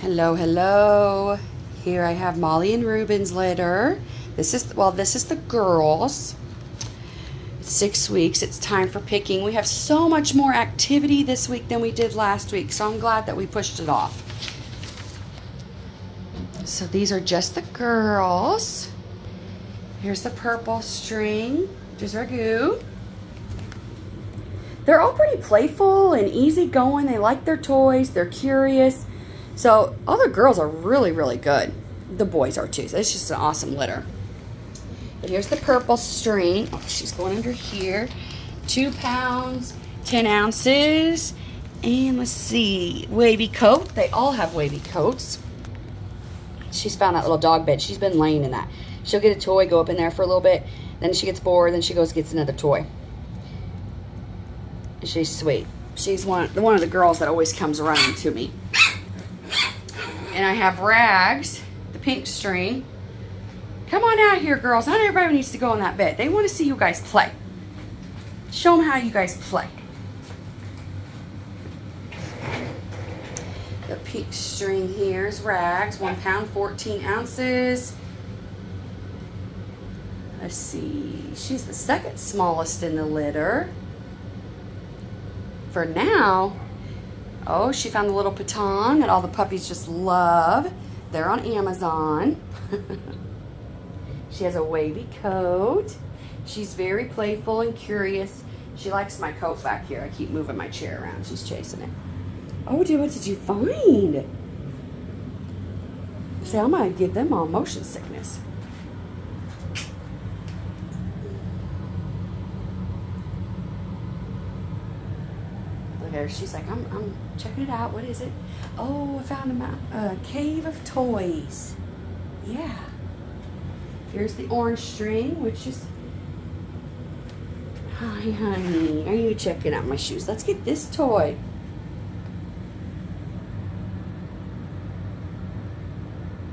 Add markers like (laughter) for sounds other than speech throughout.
Hello, hello. Here I have Molly and Ruben's litter. This is, well, this is the girls. Six weeks. It's time for picking. We have so much more activity this week than we did last week, so I'm glad that we pushed it off. So these are just the girls. Here's the purple string, is Ragu. They're all pretty playful and easygoing. They like their toys. They're curious. So all the girls are really, really good. The boys are too. So it's just an awesome litter. But here's the purple string. Oh, she's going under here. Two pounds, 10 ounces. And let's see, wavy coat. They all have wavy coats. She's found that little dog bed. She's been laying in that. She'll get a toy, go up in there for a little bit. Then she gets bored. Then she goes gets another toy. She's sweet. She's one, one of the girls that always comes running to me. And I have Rags, the pink string. Come on out here, girls. Not everybody needs to go on that bed. They want to see you guys play. Show them how you guys play. The pink string here is Rags, one pound, 14 ounces. Let's see, she's the second smallest in the litter. For now, oh, she found the little Patong that all the puppies just love. They're on Amazon. (laughs) she has a wavy coat. She's very playful and curious. She likes my coat back here. I keep moving my chair around. She's chasing it. Oh, dear, what did you find? See, I'm going to give them all motion sickness. At her. She's like, I'm, I'm checking it out. What is it? Oh, I found a, a cave of toys. Yeah. Here's the orange string, which is... Hi, honey. Are you checking out my shoes? Let's get this toy.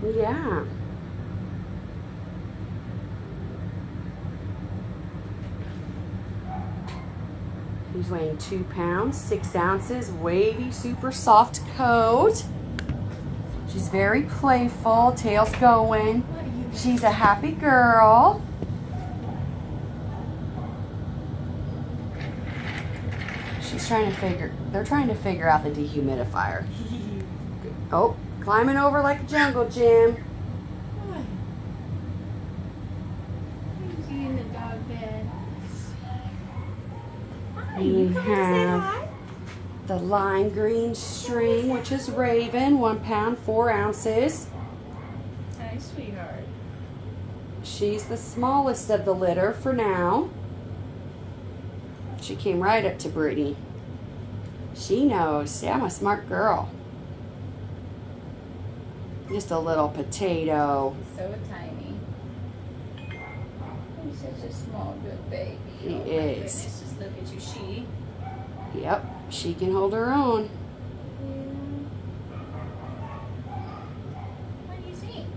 Yeah. He's weighing two pounds, six ounces, wavy, super soft coat. She's very playful, tail's going. She's a happy girl. She's trying to figure, they're trying to figure out the dehumidifier. (laughs) Oh, climbing over like a jungle gym. We have the lime green string, which is Raven, one pound, four ounces. Hi, sweetheart. She's the smallest of the litter for now. She came right up to Brittany. She knows. See, I'm a smart girl. Just a little potato. So tiny. He's such a small, good baby. He oh, is. Just look at you. She. Yep, she can hold her own. What do you think?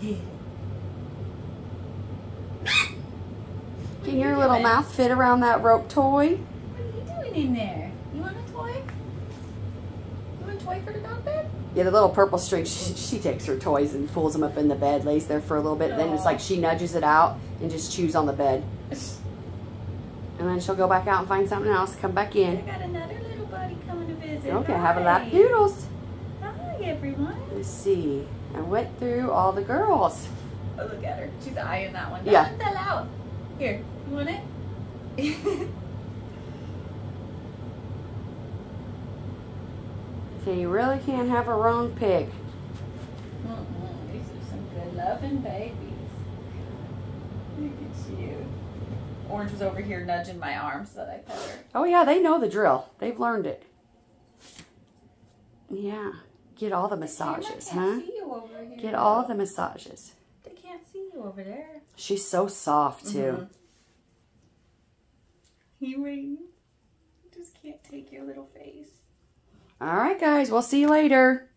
Yeah. Can your little mouth fit around that rope toy? What are you doing in there? You want a toy? You want a toy for the dog bed? Yeah, the little purple string, she, she takes her toys and pulls them up in the bed, lays there for a little bit. Then it's like she nudges it out and just chews on the bed. And then she'll go back out and find something else, come back in. I got another little buddy coming to visit. Okay, have a lap Hi. doodles. Hi, everyone. Let's see. I went through all the girls. Oh, look at her. She's eyeing that one. That Yeah. one fell out. Here, you want it? (laughs) So you really can't have a wrong pick. Mm-mm, These are some good loving babies. Look at you. Orange was over here nudging my arm so that I pet her. Oh yeah, they know the drill. They've learned it. Yeah. Get all the massages, huh? can't see you over here. Get all the massages. They can't see you over there. She's so soft too. Mm-hmm. You ring. Just can't take your little face. All right, guys. We'll see you later.